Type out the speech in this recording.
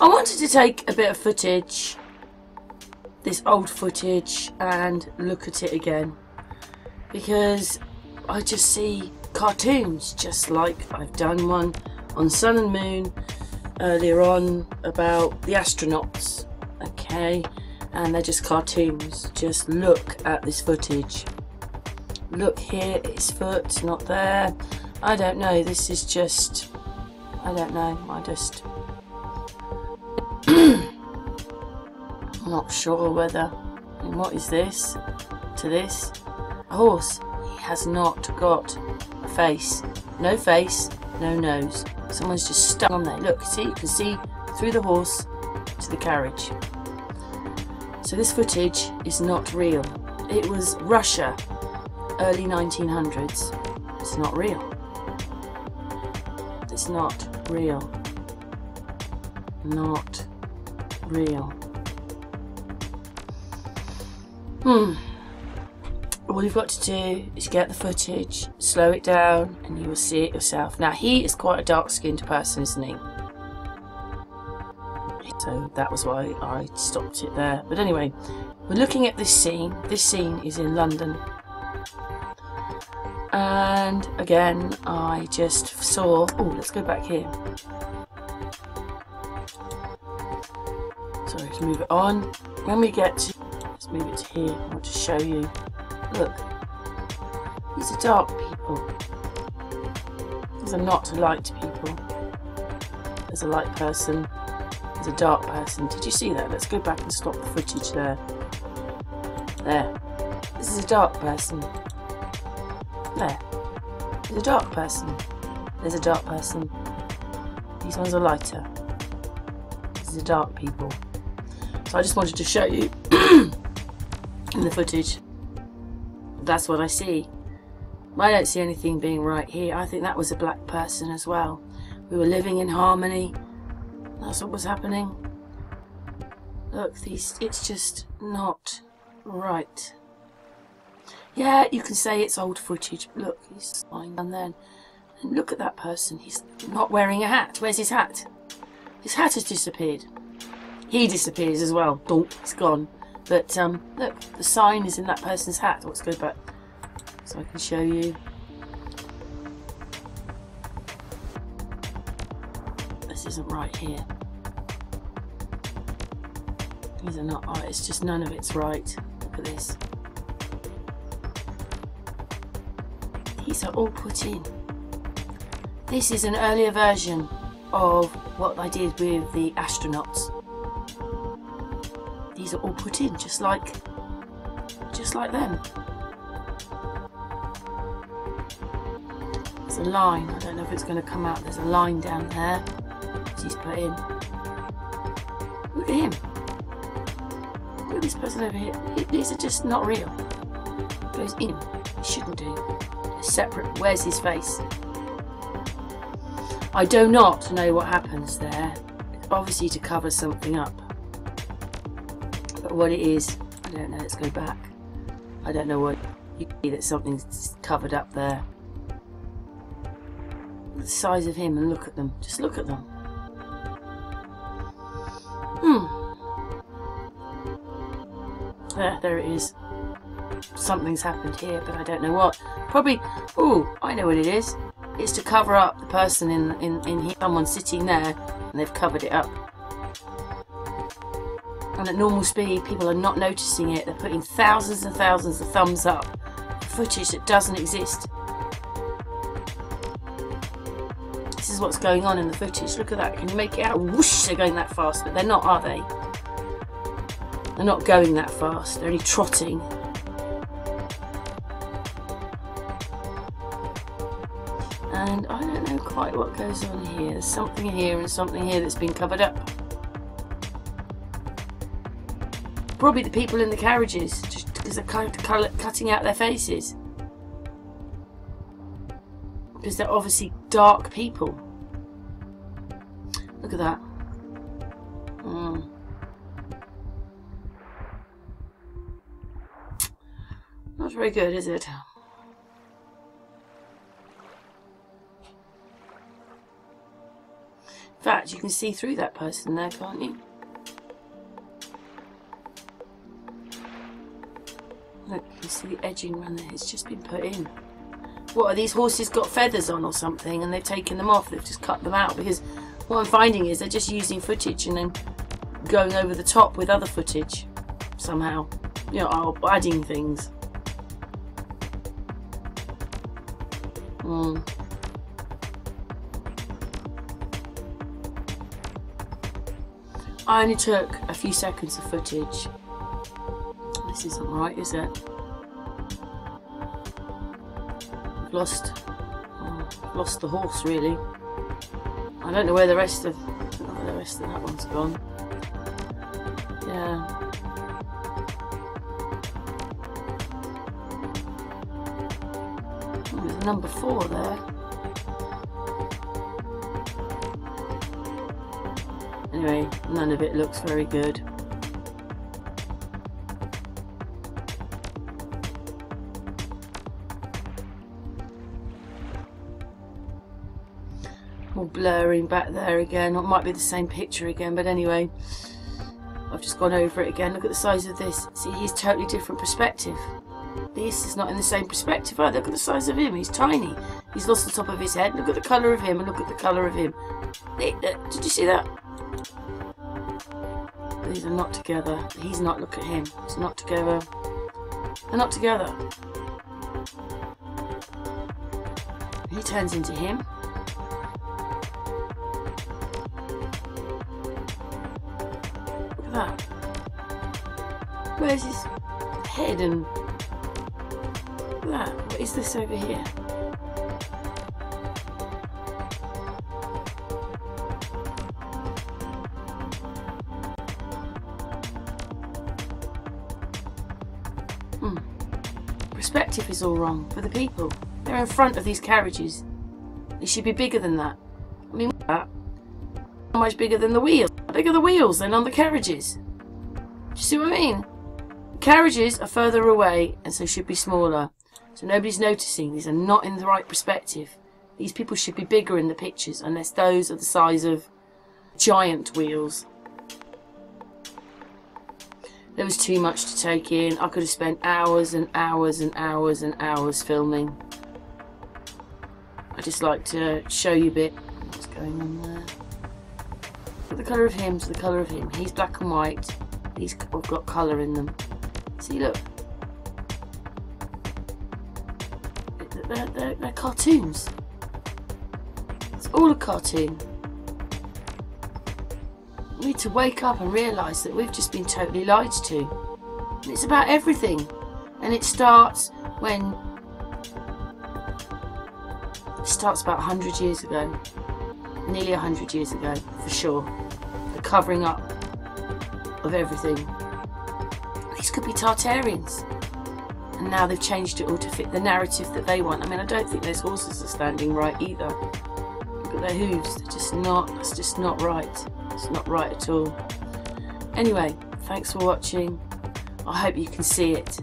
I wanted to take a bit of footage, this old footage, and look at it again. Because I just see cartoons, just like I've done one on Sun and Moon uh, earlier on about the astronauts. Okay, and they're just cartoons. Just look at this footage. Look here, his foot, not there. I don't know, this is just, I don't know, I just, not sure whether, what is this to this? A horse. He has not got a face. No face, no nose. Someone's just stuck on there. Look, see, you can see through the horse to the carriage. So this footage is not real. It was Russia, early 1900s. It's not real. It's not real. Not real. Hmm. All you've got to do is get the footage, slow it down, and you will see it yourself. Now, he is quite a dark skinned person, isn't he? So that was why I stopped it there. But anyway, we're looking at this scene. This scene is in London. And again, I just saw. Oh, let's go back here. Sorry, let's move it on. When we get to. Move it to here. I want to show you. Look. These are dark people. These are not light people. There's a light person. There's a dark person. Did you see that? Let's go back and stop the footage there. There. This is a dark person. There. There's a dark person. There's a dark person. These ones are lighter. These are dark people. So I just wanted to show you in the footage. That's what I see. I don't see anything being right here. I think that was a black person as well. We were living in harmony. That's what was happening. Look, these it's just not right. Yeah, you can say it's old footage. Look, he's lying down there. And look at that person. He's not wearing a hat. Where's his hat? His hat has disappeared. He disappears as well. Donk, he's gone. But um, look, the sign is in that person's hat. Let's go back so I can show you. This isn't right here. These are not right. It's just none of it's right. Look at this. These are all put in. This is an earlier version of what I did with the astronauts. These are all put in just like just like them. There's a line, I don't know if it's going to come out, there's a line down there she's put in. Look at him. Look at this person over here. These are just not real. Goes in. He shouldn't do. separate. Where's his face? I do not know what happens there. Obviously to cover something up. But what it is, I don't know. Let's go back. I don't know what you see that something's covered up there. The size of him and look at them. Just look at them. Hmm. There, there it is. Something's happened here, but I don't know what. Probably, oh, I know what it is. It's to cover up the person in, in, in here. Someone sitting there, and they've covered it up. And at normal speed, people are not noticing it. They're putting thousands and thousands of thumbs up. Footage that doesn't exist. This is what's going on in the footage. Look at that. Can you make it out? Whoosh, they're going that fast, but they're not, are they? They're not going that fast. They're only trotting. And I don't know quite what goes on here. There's something here and something here that's been covered up. Probably the people in the carriages, just because they're cutting out their faces. Because they're obviously dark people. Look at that. Mm. Not very good, is it? In fact, you can see through that person there, can't you? Look, you see the edging around there. It's just been put in. What, are these horses got feathers on or something and they've taken them off? They've just cut them out because what I'm finding is they're just using footage and then going over the top with other footage somehow. You know, adding things. Hmm. I only took a few seconds of footage. This isn't right, is it? I've lost, oh, lost the horse really. I don't know where the rest of, the rest of that one's gone. Yeah. Oh, number four there. Anyway, none of it looks very good. All blurring back there again. It might be the same picture again, but anyway. I've just gone over it again. Look at the size of this. See, he's totally different perspective. This is not in the same perspective either. Look at the size of him. He's tiny. He's lost the top of his head. Look at the colour of him and look at the colour of him. Uh, did you see that? These are not together. He's not. Look at him. It's not together. They're not together. He turns into him. That. Where's his head and that? What is this over here? Hmm. perspective is all wrong for the people. They're in front of these carriages. They should be bigger than that. I mean, that? Much bigger than the wheels? Bigger the wheels than on the carriages? Do you see what I mean? The carriages are further away and so should be smaller. So nobody's noticing. These are not in the right perspective. These people should be bigger in the pictures unless those are the size of giant wheels. There was too much to take in. I could have spent hours and hours and hours and hours filming. I just like to show you a bit what's going on there. The colour of him to the colour of him. He's black and white. Have got colour in them. See, look. They're, they're, they're cartoons. It's all a cartoon. We need to wake up and realise that we've just been totally lied to. And it's about everything. And it starts when... It starts about 100 years ago. Nearly 100 years ago, for sure. The covering up of everything. These could be Tartarians. And now they've changed it all to fit the narrative that they want. I mean, I don't think those horses are standing right either. Look at their hooves. They're just not, it's just not right. It's not right at all. Anyway, thanks for watching. I hope you can see it.